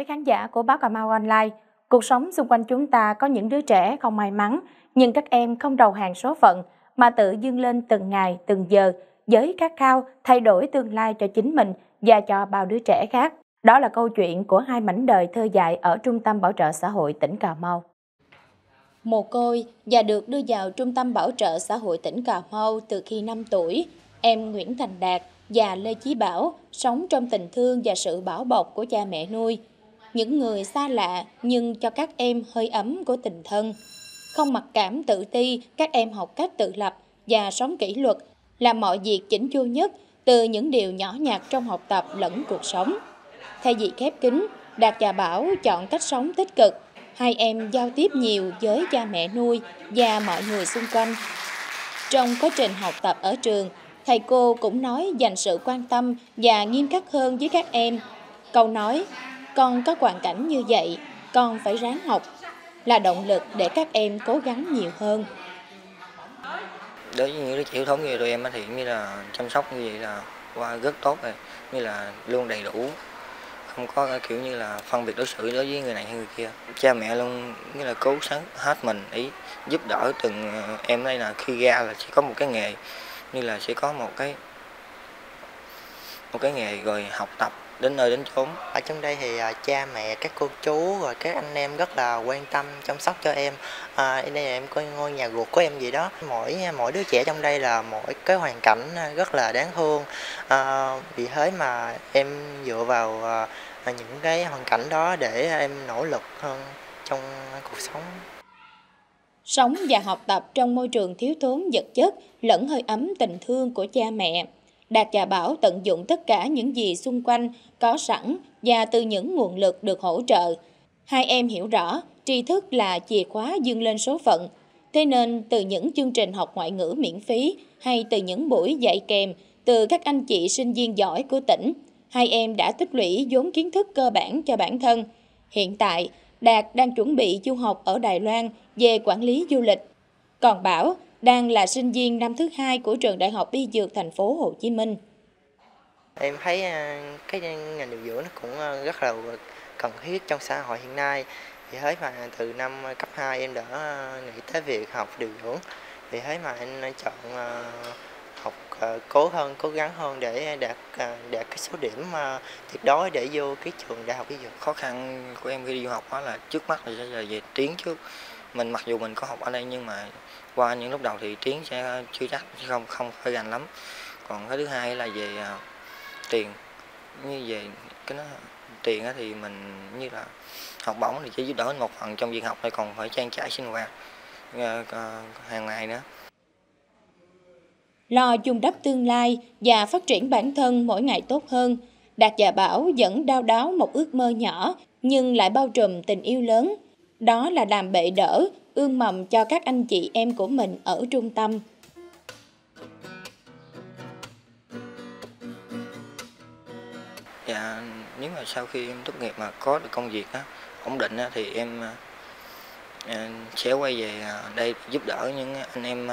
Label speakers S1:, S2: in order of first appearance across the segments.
S1: quý khán giả của báo Cà Mau Online. Cuộc sống xung quanh chúng ta có những đứa trẻ không may mắn, nhưng các em không đầu hàng số phận mà tự dương lên từng ngày, từng giờ với khát khao thay đổi tương lai cho chính mình và cho bao đứa trẻ khác. Đó là câu chuyện của hai mảnh đời thơ dại ở Trung tâm Bảo trợ xã hội tỉnh Cà Mau. Mồ côi và được đưa vào Trung tâm Bảo trợ xã hội tỉnh Cà Mau từ khi 5 tuổi, em Nguyễn Thành Đạt và Lê Chí Bảo sống trong tình thương và sự bảo bọc của cha mẹ nuôi. Những người xa lạ nhưng cho các em hơi ấm của tình thân. Không mặc cảm tự ti, các em học cách tự lập và sống kỷ luật, làm mọi việc chỉnh chu nhất từ những điều nhỏ nhặt trong học tập lẫn cuộc sống. Thay vì khép kín, Đạt và Bảo chọn cách sống tích cực. Hai em giao tiếp nhiều với cha mẹ nuôi và mọi người xung quanh. Trong quá trình học tập ở trường, thầy cô cũng nói dành sự quan tâm và nghiêm khắc hơn với các em. Câu nói, con có hoàn cảnh như vậy, con phải ráng học, là động lực để các em cố gắng nhiều hơn.
S2: Đối với những đứa trẻ thống như tụi em thì như là chăm sóc như vậy là qua rất tốt rồi, như là luôn đầy đủ, không có kiểu như là phân biệt đối xử đối với người này hay người kia. Cha mẹ luôn như là cố sáng hết mình ý giúp đỡ từng ờ, em đây là khi ra là sẽ có một cái nghề. Như là sẽ có một cái một cái nghề rồi học tập đến nơi đến chốn.
S3: Ở trong đây thì à, cha mẹ các cô chú rồi các anh em rất là quan tâm chăm sóc cho em. À, đây là em có ngôi nhà ruột của em gì đó. Mỗi mỗi đứa trẻ trong đây là mỗi cái hoàn cảnh à, rất là đáng thương. À, vì thế mà em dựa vào à, à, những cái hoàn cảnh đó để em nỗ lực hơn trong cuộc sống.
S1: Sống và học tập trong môi trường thiếu thốn vật chất lẫn hơi ấm tình thương của cha mẹ. Đạt và Bảo tận dụng tất cả những gì xung quanh có sẵn và từ những nguồn lực được hỗ trợ. Hai em hiểu rõ tri thức là chìa khóa dương lên số phận. Thế nên từ những chương trình học ngoại ngữ miễn phí hay từ những buổi dạy kèm từ các anh chị sinh viên giỏi của tỉnh, hai em đã tích lũy vốn kiến thức cơ bản cho bản thân. Hiện tại, Đạt đang chuẩn bị du học ở Đài Loan về quản lý du lịch. Còn Bảo đang là sinh viên năm thứ hai của trường Đại học Y Dược thành phố Hồ Chí Minh.
S3: Em thấy à, cái ngành điều dưỡng nó cũng à, rất là cần thiết trong xã hội hiện nay. Vì thế mà từ năm cấp 2 em đã nghĩ tới việc học điều dưỡng. Vì thế mà em chọn à, học cố hơn, cố gắng hơn để đạt đạt cái số điểm tuyệt đối để vô cái trường đại học y dược.
S2: Khó khăn của em khi đi du học đó là trước mắt là về tiếng trước. Mình mặc dù mình có học ở đây nhưng mà qua những lúc đầu thì tiếng sẽ chưa chắc chứ không không phải gành lắm. Còn cái thứ hai là về uh, tiền. Như về cái nó tiền thì mình như là học bổng thì chỉ giúp đỡ một phần trong việc học thôi còn phải trang trải sinh hoạt uh, hàng ngày nữa.
S1: Lo chung đắp tương lai và phát triển bản thân mỗi ngày tốt hơn. Đạt và Bảo vẫn đau đáo một ước mơ nhỏ nhưng lại bao trùm tình yêu lớn. Đó là làm bệ đỡ ương mầm cho các anh chị em của mình ở trung tâm.
S2: Dạ, nếu mà sau khi em tốt nghiệp mà có được công việc á, ổn định đó, thì em à, à, sẽ quay về à, đây giúp đỡ những anh em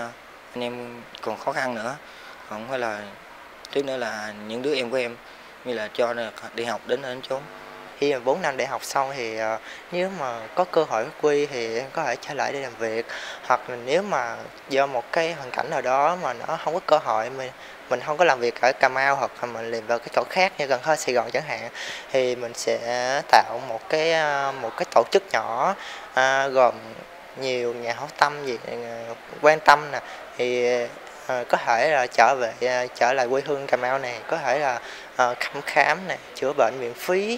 S2: anh em còn khó khăn nữa còn phải là tiếp nữa là những đứa em của em như là cho đi học đến đến chốn
S3: khi mà 4 năm đại học xong thì uh, nếu mà có cơ hội quy thì em có thể trở lại để làm việc. Hoặc là nếu mà do một cái hoàn cảnh nào đó mà nó không có cơ hội mình mình không có làm việc ở Cà Mau hoặc là mình làm vào cái chỗ khác như gần hơn Sài Gòn chẳng hạn thì mình sẽ tạo một cái ờ, một cái tổ chức nhỏ uh, gồm nhiều nhà hảo tâm gì uh, quan tâm nè. Thì uh, có thể là trở về uh, trở lại quê hương Cà Mau này có thể là uh, thăm khám này chữa bệnh miễn phí.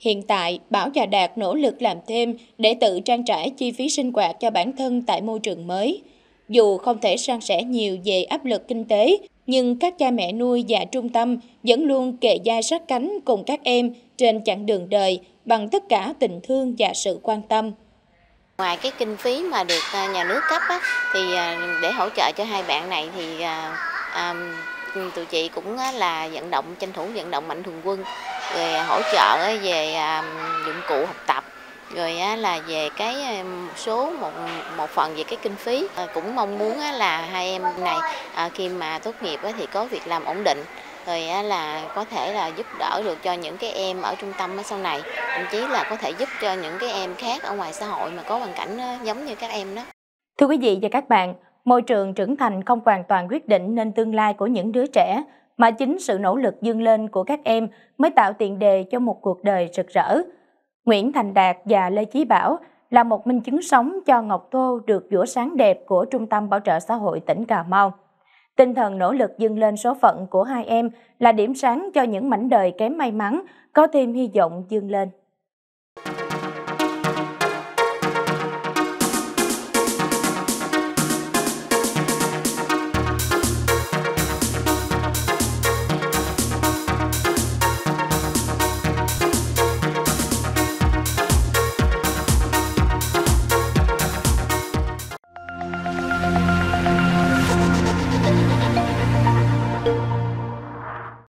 S1: Hiện tại, Bảo và Đạt nỗ lực làm thêm để tự trang trải chi phí sinh hoạt cho bản thân tại môi trường mới. Dù không thể san sẻ nhiều về áp lực kinh tế, nhưng các cha mẹ nuôi và trung tâm vẫn luôn kề vai sát cánh cùng các em trên chặng đường đời bằng tất cả tình thương và sự quan tâm.
S4: Ngoài cái kinh phí mà được à, nhà nước cấp á, thì à, để hỗ trợ cho hai bạn này thì à, à, tụi chị cũng à, là vận động tranh thủ vận động mạnh thường quân rồi à, hỗ trợ à, về à, dụng cụ học tập. Rồi là về cái một số, một một phần về cái kinh phí. Cũng mong muốn là hai em này khi mà tốt nghiệp thì có việc làm ổn định. Rồi là có thể là giúp đỡ được cho những cái em ở trung tâm ở sau này. Thậm chí là có thể giúp cho những cái em khác ở ngoài xã hội mà có hoàn cảnh giống như các em đó.
S1: Thưa quý vị và các bạn môi trường trưởng thành không hoàn toàn quyết định nên tương lai của những đứa trẻ mà chính sự nỗ lực dương lên của các em mới tạo tiền đề cho một cuộc đời rực rỡ nguyễn thành đạt và lê chí bảo là một minh chứng sống cho ngọc tô được dũa sáng đẹp của trung tâm bảo trợ xã hội tỉnh cà mau Tinh thần nỗ lực dâng lên số phận của hai em là điểm sáng cho những mảnh đời kém may mắn, có thêm hy vọng dâng lên.